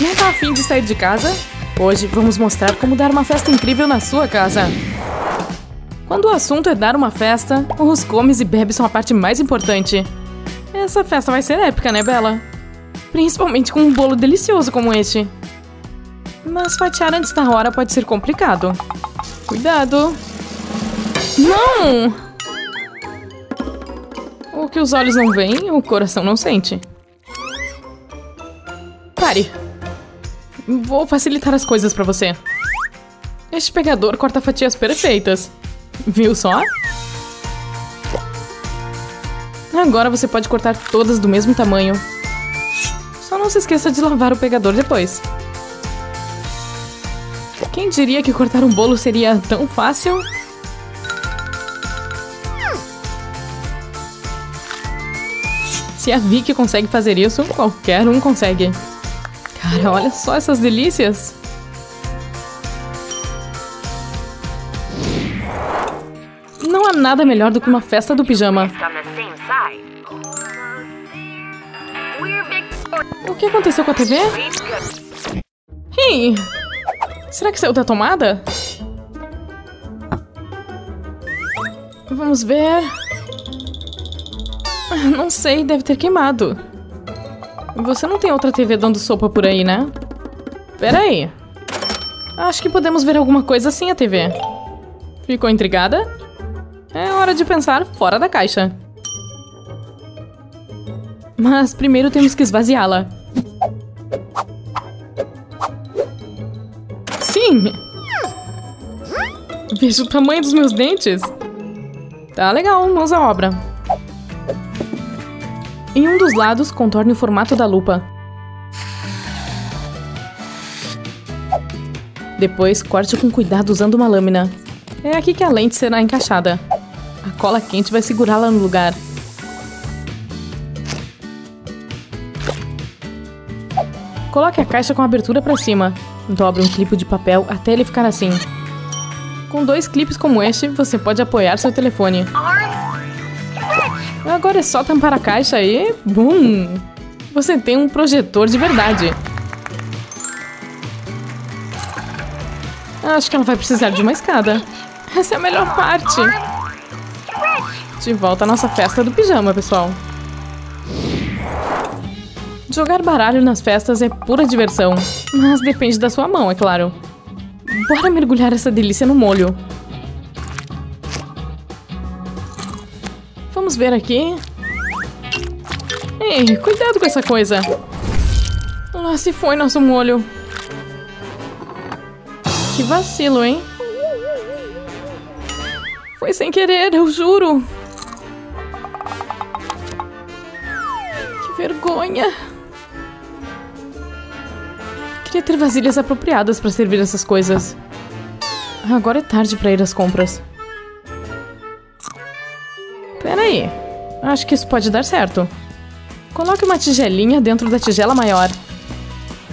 Não tá afim de sair de casa? Hoje vamos mostrar como dar uma festa incrível na sua casa. Quando o assunto é dar uma festa, os comes e bebes são a parte mais importante. Essa festa vai ser épica, né, Bela? Principalmente com um bolo delicioso como este. Mas fatiar antes da hora pode ser complicado. Cuidado! Não! O que os olhos não veem, o coração não sente. Pare. Vou facilitar as coisas pra você. Este pegador corta fatias perfeitas. Viu só? Agora você pode cortar todas do mesmo tamanho. Só não se esqueça de lavar o pegador depois. Quem diria que cortar um bolo seria tão fácil? Se a Vicky consegue fazer isso, qualquer um consegue. Cara, olha só essas delícias. Não há nada melhor do que uma festa do pijama. O que aconteceu com a TV? Ei! Será que saiu da tomada? Vamos ver... Ah, não sei, deve ter queimado. Você não tem outra TV dando sopa por aí, né? Pera aí. Acho que podemos ver alguma coisa assim a TV. Ficou intrigada? É hora de pensar fora da caixa. Mas primeiro temos que esvaziá-la. Sim! Veja o tamanho dos meus dentes. Tá legal, mãos à obra. Em um dos lados, contorne o formato da lupa. Depois, corte com cuidado usando uma lâmina. É aqui que a lente será encaixada. A cola quente vai segurá-la no lugar. Coloque a caixa com a abertura para cima. Dobre um clipe de papel até ele ficar assim. Com dois clipes como este, você pode apoiar seu telefone. Agora é só tampar a caixa e... Bum! Você tem um projetor de verdade. Acho que ela vai precisar de uma escada. Essa é a melhor parte. De volta à nossa festa do pijama, pessoal. Jogar baralho nas festas é pura diversão, mas depende da sua mão, é claro. Bora mergulhar essa delícia no molho. Vamos ver aqui. Ei, cuidado com essa coisa. Lá se foi nosso molho. Que vacilo, hein? Foi sem querer, eu juro. Que vergonha. Queria ter vasilhas apropriadas para servir essas coisas. Agora é tarde para ir às compras. Aí. Acho que isso pode dar certo. Coloque uma tigelinha dentro da tigela maior.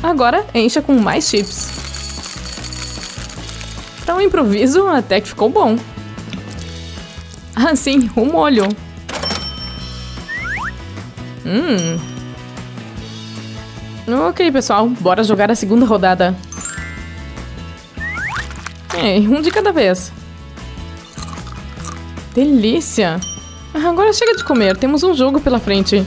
Agora, encha com mais chips. Para um improviso, até que ficou bom. Ah, sim, o molho. Hum. Ok, pessoal, bora jogar a segunda rodada. Um de cada vez. Delícia! Agora chega de comer, temos um jogo pela frente.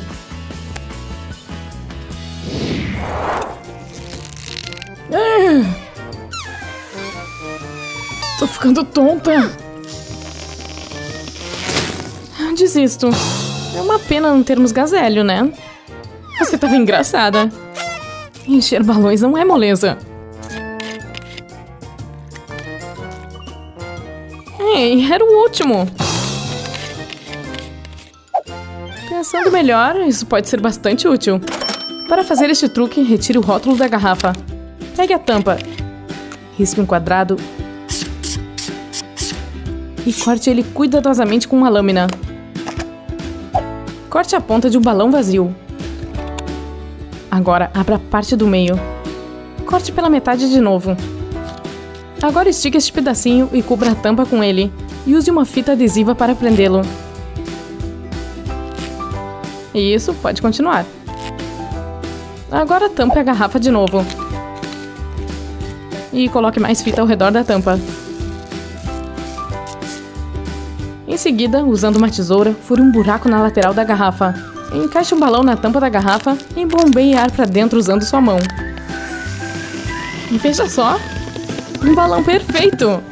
Ah! Tô ficando tonta. Desisto. É uma pena não termos gazélio, né? Você tava engraçada. Encher balões não é moleza. Ei, era o último. Pensando melhor, isso pode ser bastante útil. Para fazer este truque, retire o rótulo da garrafa. Pegue a tampa. Risque um quadrado. E corte ele cuidadosamente com uma lâmina. Corte a ponta de um balão vazio. Agora, abra a parte do meio. Corte pela metade de novo. Agora estique este pedacinho e cubra a tampa com ele. E use uma fita adesiva para prendê-lo. Isso, pode continuar. Agora tampe a garrafa de novo. e coloque mais fita ao redor da tampa. Em seguida, usando uma tesoura, fure um buraco na lateral da garrafa. Encaixe um balão na tampa da garrafa e bombeie ar para dentro usando sua mão. E veja só! Um balão perfeito!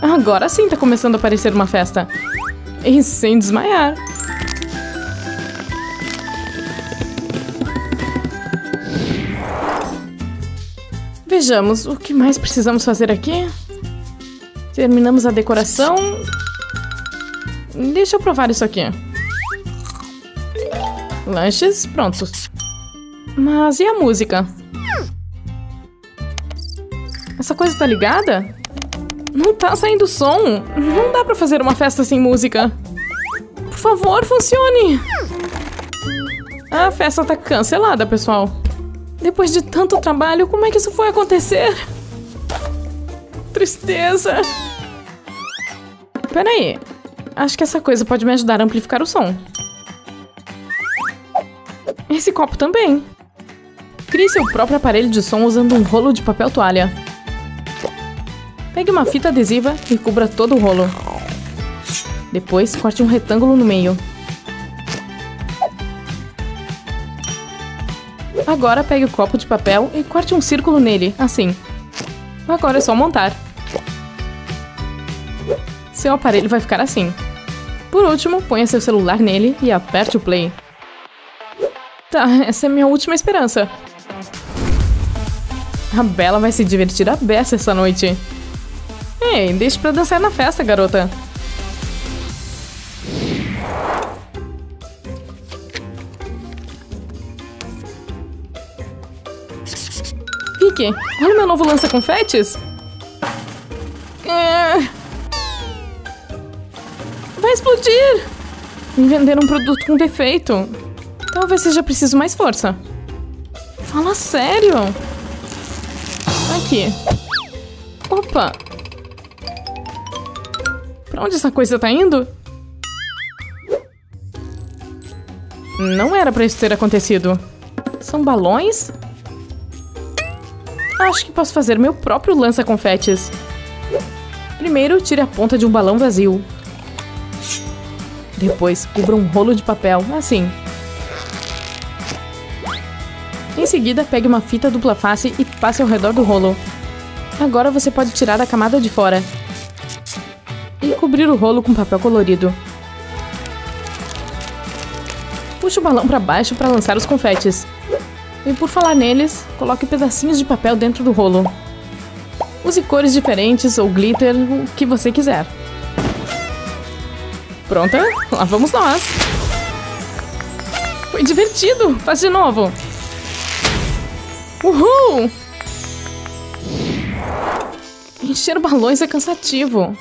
Agora sim tá começando a parecer uma festa. E sem desmaiar. Vejamos, o que mais precisamos fazer aqui? Terminamos a decoração. Deixa eu provar isso aqui. Lanches prontos. Mas e a música? Essa coisa tá ligada? Não tá saindo som. Não dá pra fazer uma festa sem música. Por favor, funcione. A festa tá cancelada, pessoal. Depois de tanto trabalho, como é que isso foi acontecer? Tristeza. Peraí. Acho que essa coisa pode me ajudar a amplificar o som. Esse copo também. Crie seu próprio aparelho de som usando um rolo de papel toalha. Pegue uma fita adesiva e cubra todo o rolo. Depois, corte um retângulo no meio. Agora pegue o copo de papel e corte um círculo nele, assim. Agora é só montar. Seu aparelho vai ficar assim. Por último, ponha seu celular nele e aperte o play. Tá, essa é minha última esperança. A Bela vai se divertir a beça essa noite. Ei, deixe pra dançar na festa, garota. Olha meu novo lança-confetes. É... Vai explodir! Me venderam um produto com defeito. Talvez seja preciso mais força. Fala sério. Aqui. Opa. Pra onde essa coisa tá indo? Não era pra isso ter acontecido. São balões? Acho que posso fazer meu próprio lança-confetes. Primeiro, tire a ponta de um balão vazio. Depois, cubra um rolo de papel, assim. Em seguida, pegue uma fita dupla face e passe ao redor do rolo. Agora você pode tirar a camada de fora. E cobrir o rolo com papel colorido. Puxe o balão para baixo para lançar os confetes. E por falar neles, coloque pedacinhos de papel dentro do rolo. Use cores diferentes ou glitter, o que você quiser. Pronta? Lá vamos nós! Foi divertido! Faz de novo! Uhul! Encher balões é cansativo.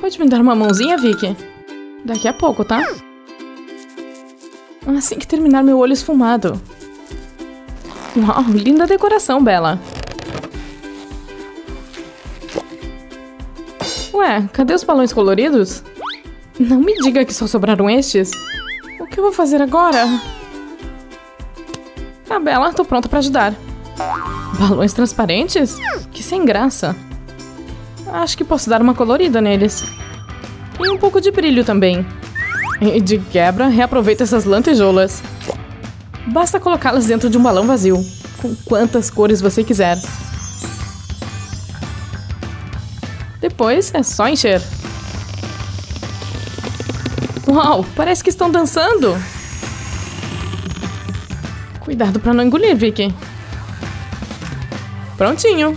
Pode me dar uma mãozinha, Vicky? Daqui a pouco, tá? Assim que terminar meu olho esfumado. Uau, linda decoração, Bela. Ué, cadê os balões coloridos? Não me diga que só sobraram estes. O que eu vou fazer agora? Ah, Bela, tô pronta pra ajudar. Balões transparentes? Que sem graça. Acho que posso dar uma colorida neles. E um pouco de brilho também. E de quebra, reaproveita essas lantejoulas. Basta colocá-las dentro de um balão vazio, com quantas cores você quiser. Depois é só encher. Uau, parece que estão dançando! Cuidado para não engolir, Vicky. Prontinho.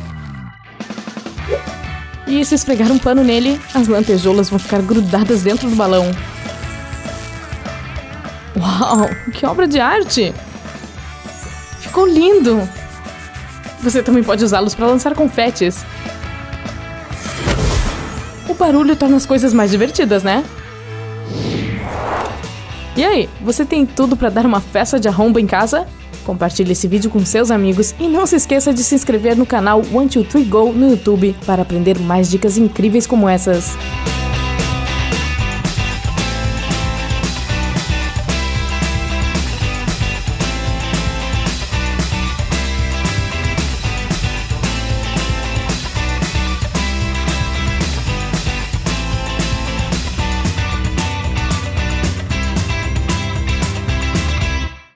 E se esfregar um pano nele, as lantejoulas vão ficar grudadas dentro do balão. Uau, que obra de arte! Ficou lindo! Você também pode usá-los para lançar confetes barulho torna as coisas mais divertidas, né? E aí, você tem tudo para dar uma festa de arromba em casa? Compartilhe esse vídeo com seus amigos e não se esqueça de se inscrever no canal One Two Three Go no YouTube para aprender mais dicas incríveis como essas.